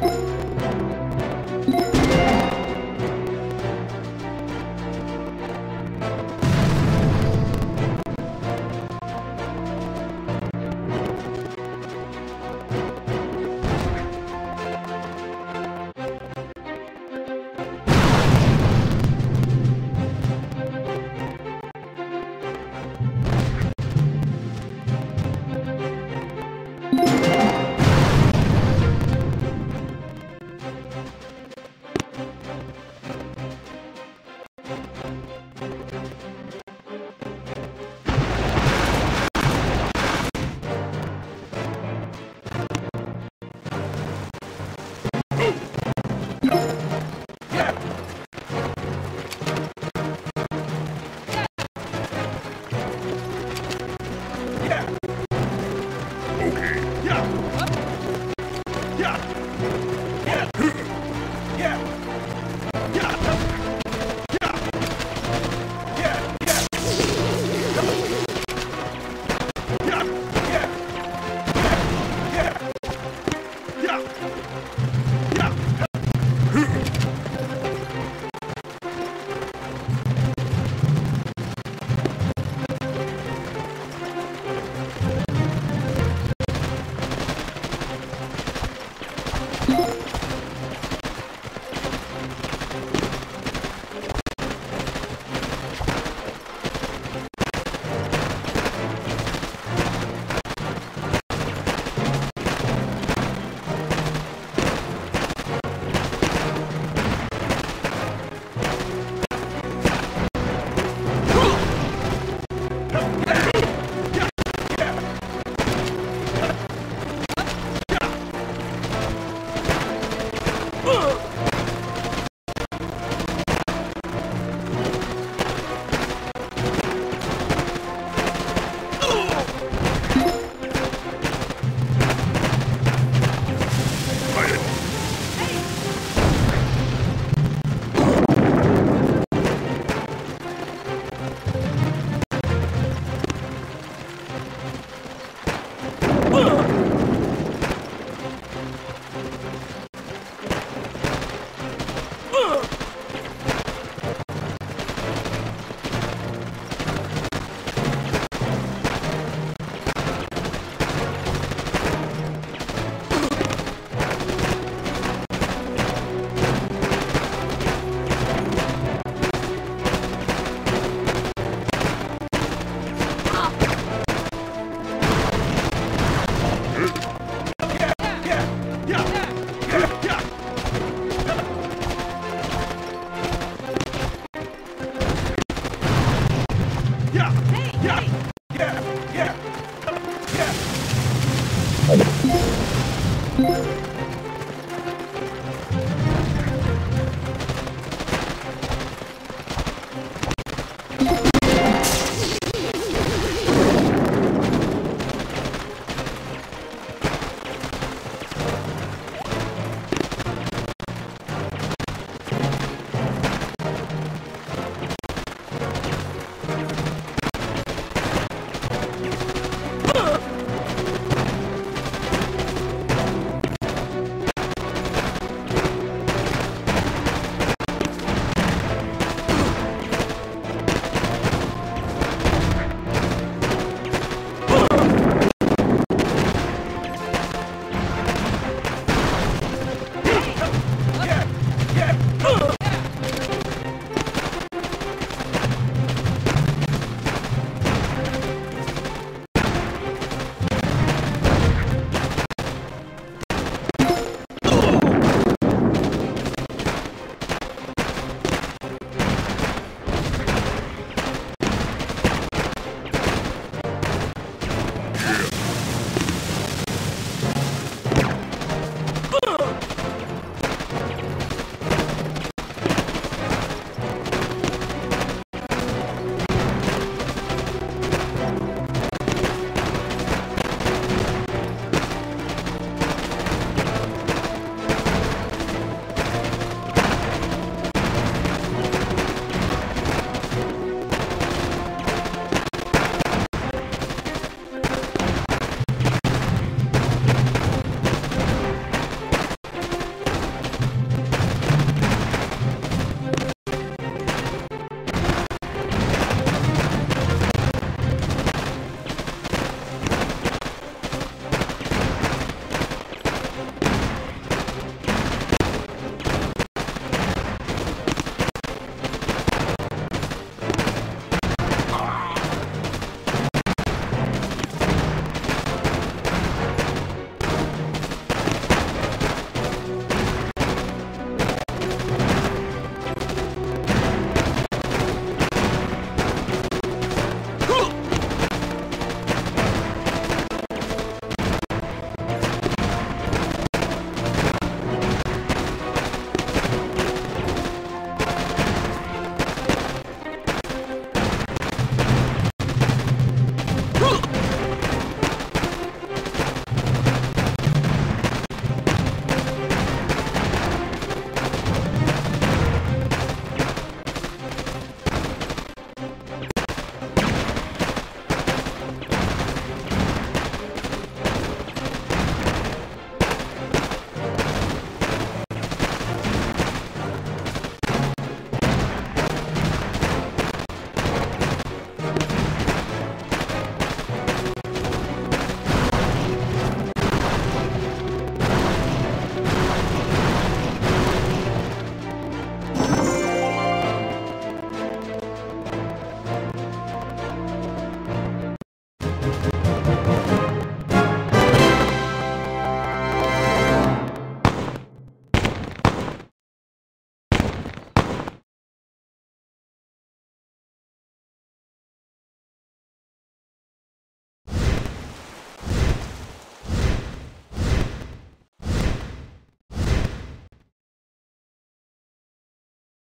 thank you. Yeah. Yes!